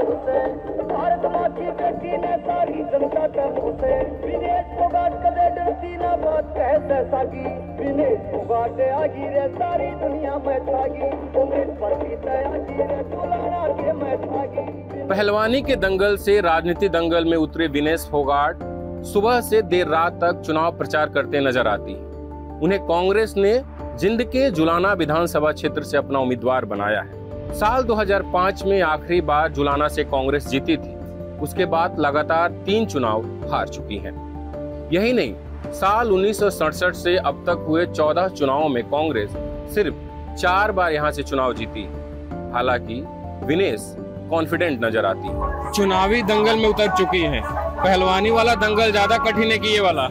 साहू से भारत माँ की बेटी ने सारी जनता के मुँह से विनेश फोगाट कदे डरती ना बात कह सैसा की। विनेश फोगाट आगी रे सारी दुनिया में से आगी रे के में पहलवानी के दंगल से राजनीति दंगल में उतरे विनेश फोगाट सुबह से देर रात तक चुनाव प्रचार करते नज़र आती उन्हें कांग्रेस ने जिंद के जुलाना विधानसभा क्षेत्र से अपना उम्मीदवार बनाया है। साल 2005 में आखिरी बार जुलाना से कांग्रेस जीती थी। उसके बाद लगातार तीन चुनाव हार चुकी है। यही नहीं साल उन्नीस से अब तक हुए 14 चुनावों में कांग्रेस सिर्फ़ चार बार यहाँ से चुनाव जीती हालाँकि विनेश कॉन्फिडेंट नज़र आती है। चुनावी दंगल में उतर चुकी है। पहलवानी वाला दंगल ज़्यादा कठिन है कि ये वाला?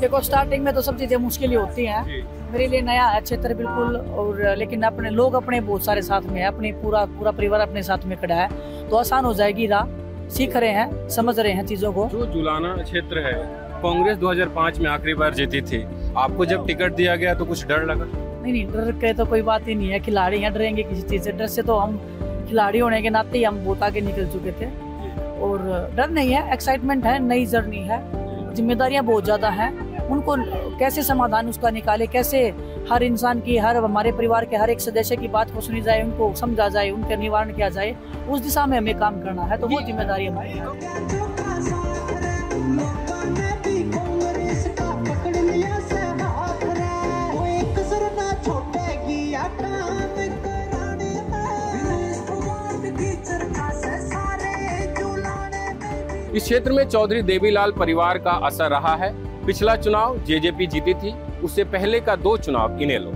देखो स्टार्टिंग में तो सब चीज़ें मुश्किल ही होती हैं। मेरे लिए नया है क्षेत्र बिल्कुल और लेकिन अपने लोग अपने बहुत सारे साथ में है अपने पूरा पूरा परिवार अपने साथ में खड़ा है तो आसान हो जाएगी राह। सीख रहे हैं समझ रहे हैं चीज़ों को। जो जुलाना क्षेत्र है कांग्रेस 2005 में आखिरी बार जीती थी आपको जब टिकट दिया गया तो कुछ डर लगा? नहीं नहीं डर के तो कोई बात ही नहीं है खिलाड़ी हैं डरेंगे किसी चीज़ से। डर से तो हम खिलाड़ी होने के नाते ही हम बहुत आगे निकल चुके थे। और डर नहीं है एक्साइटमेंट है नई जर्नी है जिम्मेदारियाँ बहुत ज़्यादा हैं। उनको कैसे समाधान उसका निकाले कैसे हर इंसान की हर हमारे परिवार के हर एक सदस्य की बात को सुनी जाए उनको समझा जाए उनका निवारण किया जाए उस दिशा में हमें काम करना है तो वो ज़िम्मेदारी हमारी है। इस क्षेत्र में चौधरी देवीलाल परिवार का असर रहा है। पिछला चुनाव जेजेपी जीती थी उससे पहले का दो चुनाव इनेलो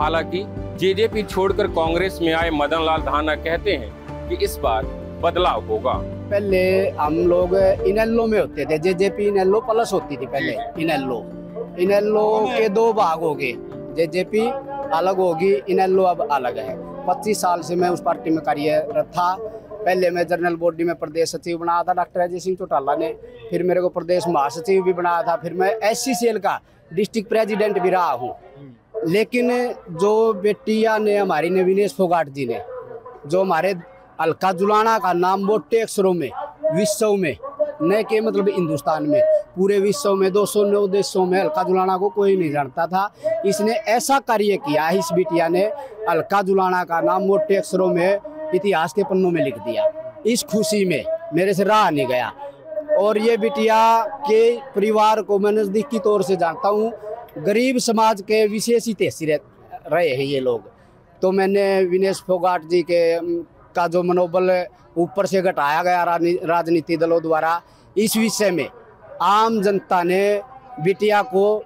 हालाँकि जेजेपी छोड़कर कांग्रेस में आए मदन लाल धाना कहते हैं कि इस बार बदलाव होगा। पहले हम लोग इनेलो में होते थे जेजेपी इनेलो प्लस होती थी पहले इनेलो। इनेलो के दो भाग हो गए जेजेपी अलग होगी इनेलो अब अलग है। 25 साल से मैं उस पार्टी में कार्यरत था पहले मैं जनरल बॉडी में प्रदेश सचिव बनाया था, डॉक्टर अजय सिंह चौटाला ने। फिर मेरे को प्रदेश महासचिव भी बनाया था, फिर मैं एस सेल का डिस्ट्रिक्ट प्रेसिडेंट भी रहा हूँ। लेकिन जो बेटिया ने हमारी ने विनेश फोगाट जी ने, जो हमारे अलका जुलाना का नाम मोटे अक्षरों में, विश्व में, न के मतलब हिंदुस्तान में, पूरे विश्व में, दो सौ नौ देशों में अलका जुलाना को कोई नहीं जानता था। इसने ऐसा कार्य किया, इस बिटिया ने अलका जुलाना का नाम मोटे अक्षरों में इतिहास के पन्नों में लिख दिया। इस खुशी में मेरे से रहा नहीं गया। और ये बिटिया के परिवार को मैं नज़दीकी तौर से जानता हूँ। गरीब समाज के विशेष ही तहसीर रहे हैं ये लोग। तो मैंने विनेश फोगाट जी के का जो मनोबल ऊपर से घटाया गया राजनीति दलों द्वारा, इस विषय में आम जनता ने बिटिया को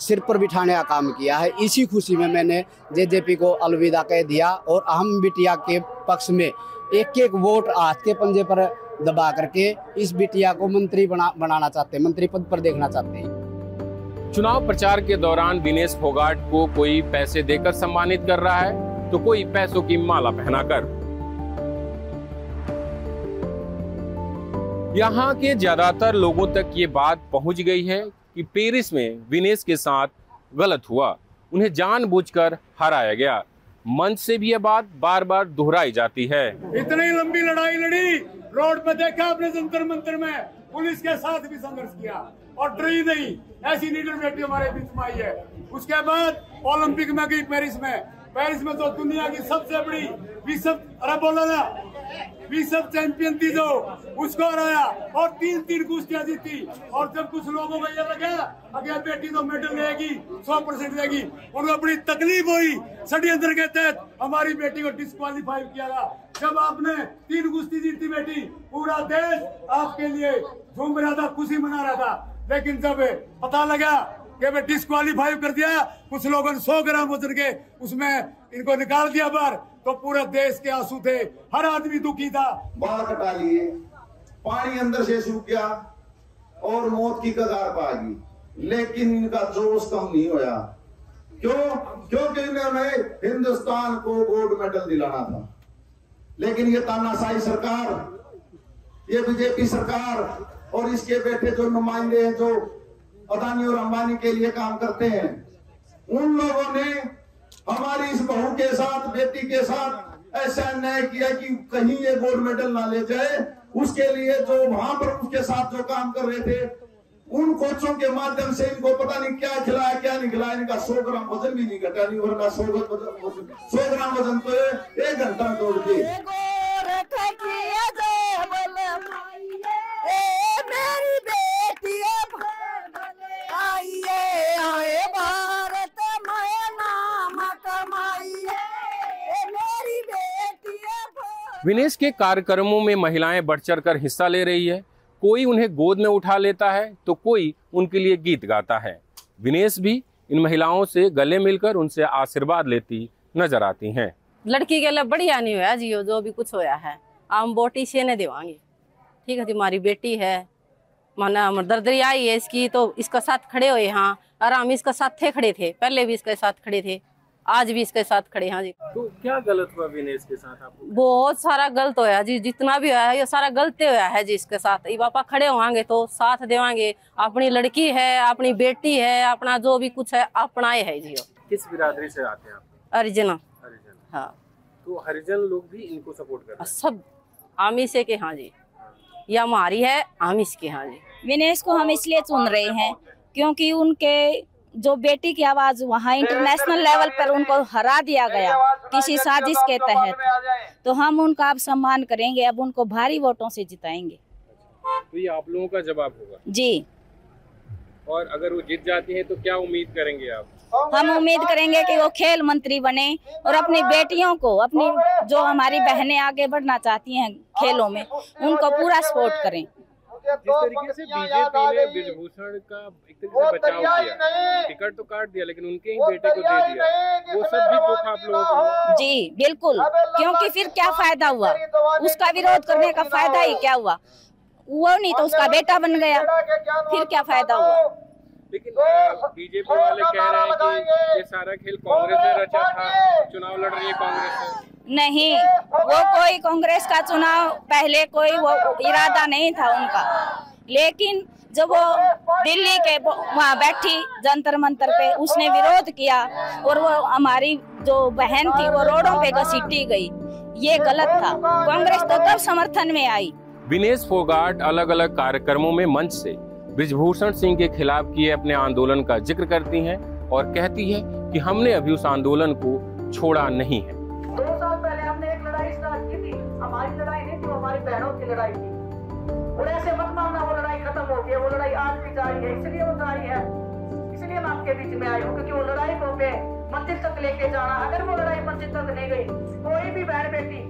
सिर पर बिठाने का काम किया है। इसी खुशी में मैंने जेजेपी को अलविदा कह दिया और अहम बिटिया के पक्ष में एक एक वोट हाथ के पंजे पर दबा करके इस बिटिया को मंत्री बना, बनाना चाहते हैं, मंत्री पद पर देखना चाहते हैं। चुनाव प्रचार के दौरान दिनेश फोगाट को कोई पैसे देकर सम्मानित कर रहा है तो कोई पैसों की माला पहनाकर। यहाँ के ज़्यादातर लोगों तक ये बात पहुँच गई है कि पेरिस में विनेश के साथ गलत हुआ। उन्हें जानबूझकर हराया गया। मंच से भी यह बात बार बार दोहराई जाती है। इतनी लंबी लड़ाई लड़ी। रोड पे देखा अपने जंतर मंतर में? पुलिस के साथ भी संघर्ष किया। और डरी नहीं। ऐसी लीडर बेटी हमारे बीच में आई है। उसके बाद ओलंपिक में गई पेरिस में। पेरिस में तो दुनिया की सबसे बड़ी विश्व अरे बोलो विश्व चैंपियन थी जो, उसको हराया और तीन तीन कुश्तियाँ जीती और जब कुछ लोगों को यह लगा अगर बेटी तो मेडल लेगी, सौ परसेंट लेगी उनको बड़ी तकलीफ़ हुई। षड्यंत्र के तहत हमारी बेटी को डिस्कालीफाई किया गया। जब आपने तीन कुश्ती जीती बेटी, पूरा देश आपके लिए झूम रहा था, खुशी मना रहा था। लेकिन जब पता लगा कि डिस्कालीफाई कर दिया, कुछ लोगों ने सौ ग्राम वज़न के उसमें इनको निकाल दिया बाहर तो पूरे देश के आँसू थे। हर आदमी दुखी था। बाहर कटा लिए पानी अंदर से सूख गया और मौत की कगार पा गई। लेकिन इनका जोश कम नहीं होया। क्यों? क्योंकि इन्होंने हिंदुस्तान को गोल्ड मेडल दिलाना था। लेकिन ये तानाशाही सरकार, ये बीजेपी सरकार और इसके बैठे जो नुमाइंदे हैं, जो अदानी और अंबानी के लिए काम करते हैं, उन लोगों ने हमारी इस बहू के साथ, बेटी के साथ ऐसा अन्याय किया कि कहीं ये गोल्ड मेडल ना ले जाए। उसके लिए जो वहाँ पर उसके साथ जो काम कर रहे थे, उन कोचों के माध्यम से इनको पता नहीं क्या खिलाया, क्या नहीं खिलाया। इनका सौ ग्राम वज़न भी नहीं घटा, नहीं वरना सौ सौ ग्राम वज़न तो एक घंटा दौड़ के। मेरी विनेश के कार्यक्रमों में महिलाएँ बढ़ चढ़ कर हिस्सा ले रही है। कोई उन्हें गोद में उठा लेता है तो कोई उनके लिए गीत गाता है। विनेश भी इन महिलाओं से गले मिलकर उनसे आशीर्वाद लेती नज़र आती हैं। लड़की के लिए बढ़िया नहीं होया जियो जो भी कुछ होया है। हम बोटी से ने देवांगे। ठीक है तुम्हारी बेटी है। माना हमर दर्दरी आई है इसकी तो इसका साथ खड़े हुए हाँ। और हम इसका साथ थे खड़े थे। पहले भी इसके साथ खड़े थे। आज भी इसके साथ खड़े हाँ जी। तो क्या गलत हुआ विनेश के साथ आपको बहुत सारा गलत होया जी जितना भी होया है ये सारा गलत होया है जी इसके साथ। ये पापा खड़े होंगे तो साथ देवांगे। अपनी लड़की है अपनी बेटी है अपना जो भी कुछ है अपना है जी। किस बिरादरी से आते हैं आप? हरिजन। हाँ। तो हरिजन लोग भी इनको सपोर्ट कर सब आमिषे के हाँ जी। ये हमारी है आमिष के हाँ जी। विनेश को हम इसलिए चुन रहे हैं क्योंकि उनके जो बेटी की आवाज़ वहाँ इंटरनेशनल लेवल पर उनको हरा दिया गया। किसी साजिश के तहत। तो हम उनका अब सम्मान करेंगे अब उनको भारी वोटों से जिताएँगे। तो ये आप लोगों का जवाब होगा। जी। और अगर वो जीत जाती है तो क्या उम्मीद करेंगे आप? हम उम्मीद करेंगे कि वो खेल मंत्री बने और अपनी बेटियों को अपनी जो हमारी बहनें आगे बढ़ना चाहती हैं खेलों में उनको पूरा सपोर्ट करें। जिस तरीके से बीजेपी ने ब्रिजभूषण का एक तरीके से बचाव किया। टिकट तो काट दिया लेकिन उनके ही बेटे को दे दिया। वो सब भी दुख आप लोगों को जी बिल्कुल। क्योंकि फिर क्या फ़ायदा हुआ? उसका विरोध करने का फ़ायदा ही क्या हुआ? वो नहीं तो उसका बेटा बन गया। फिर क्या फ़ायदा हुआ? लेकिन बीजेपी वाले कह रहे हैं कि ये सारा खेल कांग्रेस ने रचा था। चुनाव लड़ रही है कांग्रेस। नहीं, वो कोई कांग्रेस का चुनाव पहले कोई वो इरादा नहीं था उनका। लेकिन जब वो दिल्ली के वहाँ बैठी जंतर मंतर पे, उसने विरोध किया और वो हमारी जो बहन थी, वो रोडों पे घसीटी गई। ये गलत था। कांग्रेस तो तब समर्थन में आई। विनेश फोगाट अलग अलग कार्यक्रमों में मंच से ब्रिजभूषण सिंह के खिलाफ किए अपने आंदोलन का ज़िक्र करती हैं और कहती है कि हमने अभी उस आंदोलन को छोड़ा नहीं है। लड़ाई स्टार्ट की थी, हमारी लड़ाई नहीं थी, वो हमारी बहनों की लड़ाई थी। और ऐसे मत मानना, वो लड़ाई खत्म हो गई वो लड़ाई आज भी जारी है, इसलिए वो जारी है। इसलिए मैं आपके बीच में आई हूँ, क्योंकि वो लड़ाई को पे मंदिर तक लेके जाना, अगर वो लड़ाई मंदिर तक नहीं गई, कोई भी बहन बेटी,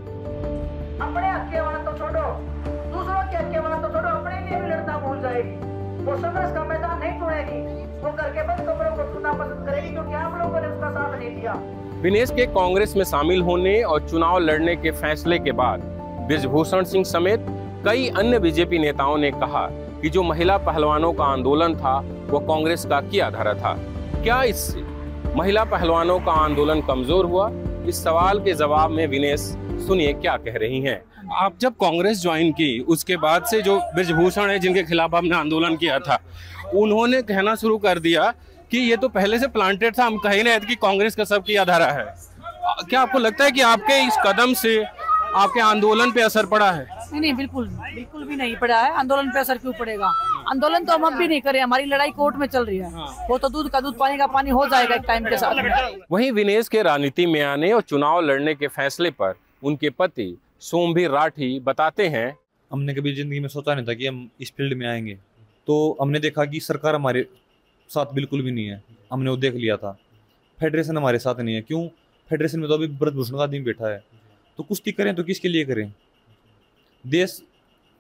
अपने हक के वाला तो छोड़ो, दूसरों के हक के वाला तो छोड़ो, अपने लिए भी लड़ना भूल जाएगी। वो संघर्ष का मैदान नहीं छोड़ेगी, वो करके बस कपड़ों को छूना पसंद करेगी, क्योंकि आप लोगों ने उसका साथ नहीं दिया। विनेश के कांग्रेस में शामिल होने और चुनाव लड़ने के फैसले के बाद ब्रिजभूषण सिंह समेत कई अन्य बीजेपी नेताओं ने कहा कि जो महिला पहलवानों का आंदोलन था, वो कांग्रेस का किया धारा था। क्या इससे महिला पहलवानों का आंदोलन कमज़ोर हुआ? इस सवाल के जवाब में विनेश, सुनिए क्या कह रही हैं। आप जब कांग्रेस ज्वाइन की, उसके बाद से जो ब्रिजभूषण है, जिनके खिलाफ आपने आंदोलन किया था, उन्होंने कहना शुरू कर दिया कि ये तो पहले से प्लांटेड था हम कह ही नहीं कि कांग्रेस का सब किया धारा है। क्या आपको लगता है कि आपके इस कदम से आपके आंदोलन पे असर पड़ा है? नहीं नहीं बिल्कुल बिल्कुल भी नहीं पड़ा है। आंदोलन पे असर क्यों पड़ेगा? आंदोलन तो हम अब भी नहीं करें हमारी लड़ाई कोर्ट में चल रही है। वो तो दूध का दूध पानी का पानी हो जाएगा एक टाइम के साथ। वहीं विनेश के राजनीति में आने और चुनाव लड़ने के फैसले पर उनके पति सोमवीर राठी बताते हैं। हमने कभी ज़िंदगी में सोचा नहीं था कि हम इस फ़ील्ड में आएँगे। तो हमने देखा कि सरकार हमारे साथ बिल्कुल भी नहीं है। हमने वो देख लिया था। फेडरेशन हमारे साथ नहीं है। क्यों? फेडरेशन में तो अभी ब्रजभूषण का आदमी बैठा है। तो कुश्ती करें तो किसके लिए करें? देश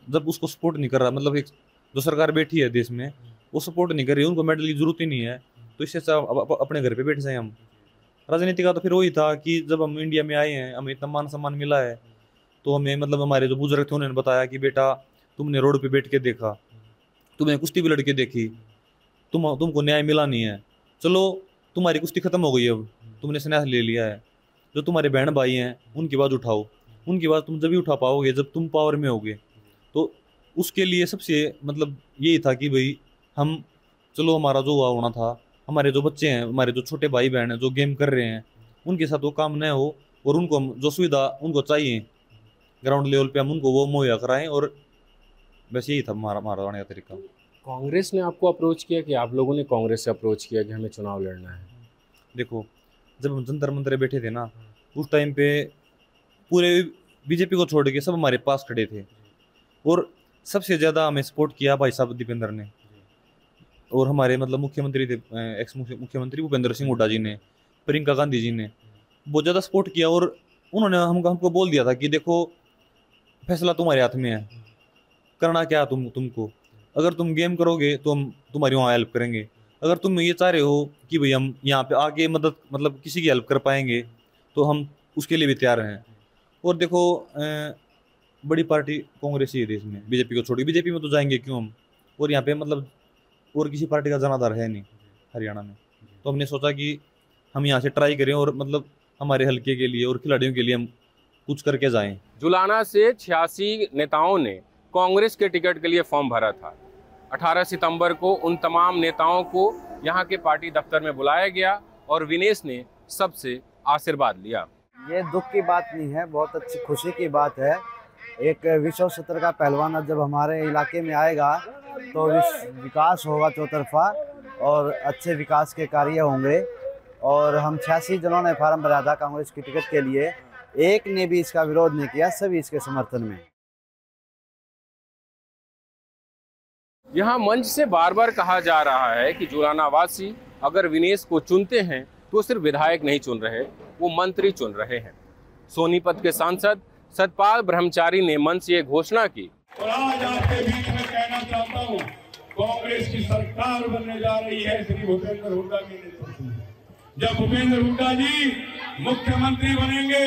जब उसको सपोर्ट नहीं कर रहा मतलब एक जो सरकार बैठी है देश में, वो सपोर्ट नहीं कर रही, उनको मेडल की ज़रूरत ही नहीं है। तो इससे अच्छा अपने घर पे बैठ जाए हम। राजनीति का तो फिर वही था कि जब हम इंडिया में आए हैं, हमें इतना मान सम्मान मिला है तो हमें मतलब हमारे जो बुज़ुर्ग थे, उन्होंने बताया कि बेटा, तुमने रोड पे बैठ के देखा, तुम्हें कुश्ती भी लड़के देखी। तुम तुमको न्याय मिला नहीं है। चलो, तुम्हारी कुश्ती खत्म हो गई अब। तुमने संन्यास ले लिया है। जो तुम्हारे बहन भाई हैं, उनकी बात उठाओ। उनकी बात तुम जब भी उठा पाओगे, जब तुम पावर में होगे। तो उसके लिए सबसे मतलब यही था कि भाई, हम, चलो हमारा जो हुआ होना था, हमारे जो बच्चे हैं, हमारे जो छोटे भाई बहन हैं, जो गेम कर रहे हैं, उनके साथ वो काम न हो और उनको जो सुविधा उनको चाहिए ग्राउंड लेवल पे हम उनको वो मुहैया कराएँ और बस यही था हमारा हमारा का तरीका। कांग्रेस ने आपको अप्रोच किया कि आप लोगों ने कांग्रेस से अप्रोच किया कि हमें चुनाव लड़ना है? देखो, जब हम जंतर मंतर बैठे थे ना, उस टाइम पे पूरे बीजेपी को छोड़ के सब हमारे पास खड़े थे। और सबसे ज़्यादा हमें सपोर्ट किया भाई साहब दीपेंद्र ने। और हमारे मतलब मुख्यमंत्री थे एक्स मुख्यमंत्री भूपेंद्र सिंह हुड्डा जी ने, प्रियंका गांधी जी ने, बहुत ज़्यादा सपोर्ट किया और उन्होंने हमको हमको बोल दिया था कि देखो, फैसला तुम्हारे हाथ में है। करना क्या तुम, तुमको? अगर तुम गेम करोगे तो हम तुम्हारी वहाँ हेल्प करेंगे। अगर तुम ये चाह रहे हो कि भाई हम यहाँ पे आगे मदद मतलब किसी की हेल्प कर पाएँगे तो हम उसके लिए भी तैयार हैं। और देखो बड़ी पार्टी कांग्रेस ही है देश में, बीजेपी को छोड़ बीजेपी में तो जाएँगे क्यों हम? और यहाँ पे मतलब और किसी पार्टी का जनाधार है नहीं, हरियाणा में। तो हमने सोचा कि हम यहाँ से ट्राई करें और मतलब हमारे हल्के के लिए और खिलाड़ियों के लिए हम कुछ करके जाएँ। जुलाना से छियासी नेताओं ने कांग्रेस के टिकट के लिए फॉर्म भरा था। 18 सितंबर को उन तमाम नेताओं को यहाँ के पार्टी दफ्तर में बुलाया गया और विनेश ने सबसे आशीर्वाद लिया। ये दुख की बात नहीं है, बहुत अच्छी खुशी की बात है। एक विश्व सत्र का पहलवान जब हमारे इलाके में आएगा तो विकास होगा चौतरफा और अच्छे विकास के कार्य होंगे। और हम छियासी जनों ने फार्म भरा था कांग्रेस की टिकट के लिए। एक ने भी इसका विरोध नहीं किया, सभी इसके समर्थन में। यहाँ मंच से बार बार कहा जा रहा है कि जुलाना वासी अगर विनेश को चुनते हैं तो सिर्फ़ विधायक नहीं चुन रहे, वो मंत्री चुन रहे हैं। सोनीपत के सांसद सतपाल ब्रह्मचारी ने मंच से घोषणा की। और आज आपके बीच में कहना चाहता हूँ, कांग्रेस की सरकार बनने जा रही है, श्री भूपेंद्र हुड्डा के नेतृत्व जब भूपेंद्र हुड्डा जी मुख्यमंत्री बनेंगे,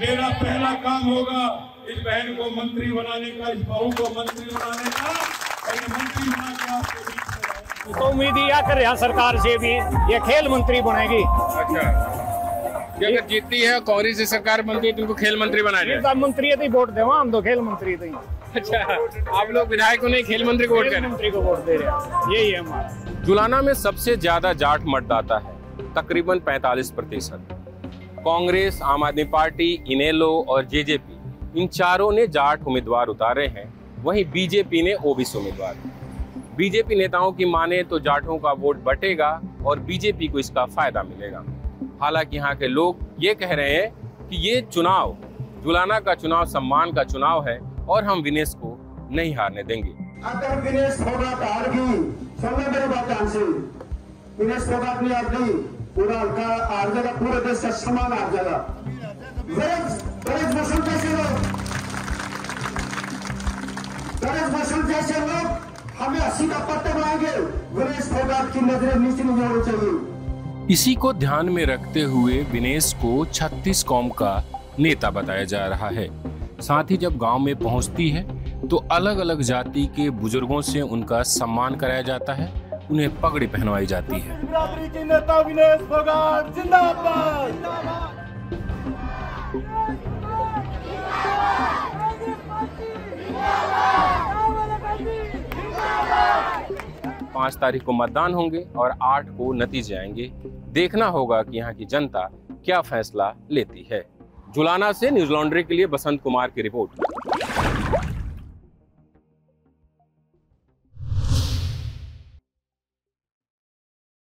मेरा पहला काम होगा इस बहन को मंत्री बनाने का, इस बहू को मंत्री बनाने का। बना। तो उम्मीद यह कर रहा सरकार से भी ये खेल मंत्री बनेगी। अच्छा। अगर जीतती है कांग्रेस की सरकार बनती है तो उनको खेल मंत्री जाए। तो मंत्री तो वोट देवा हम तो खेल मंत्री तो अच्छा आप लोग विधायक को नहीं खेल मंत्री को वोट खेल करें। मंत्री को वोट दे रहे हैं। यही है हमारा। जुलाना में सबसे ज़्यादा जाट मतदाता है तकरीबन 45 प्रतिशत। कांग्रेस आम आदमी पार्टी इनेलो और जेजेपी इन चारों ने जाट उम्मीदवार उतारे हैं। वहीं बीजेपी ने ओबीसी उम्मीदवार। बीजेपी नेताओं की माने तो जाटों का वोट बटेगा और बीजेपी को इसका फ़ायदा मिलेगा। हालाँकि यहाँ के लोग ये कह रहे हैं कि ये चुनाव, जुलाना का चुनाव, सम्मान का चुनाव है और हम विनेश को नहीं हारने देंगे। अगर विनेश मेरी बात विनेश गई पूरा जाएगा, पूरे देश का समान हार जाएगा। लोग जैसे लोग हमें हँसी का पत्ते बनाएँगे विनेश फोगाट की नज़रें नीचे नहीं होनी चाहिए। इसी को ध्यान में रखते हुए विनेश को 36 कौम का नेता बताया जा रहा है। साथ ही जब गाँव में पहुँचती है तो अलग अलग जाति के बुज़ुर्गों से उनका सम्मान कराया जाता है उन्हें पगड़ी पहनवाई जाती है। पाँच तारीख को मतदान होंगे और आठ को नतीजे आएँगे। देखना होगा कि यहाँ की जनता क्या फैसला लेती है। जुलाना से न्यूज़ लॉन्ड्री के लिए बसंत कुमार की रिपोर्ट।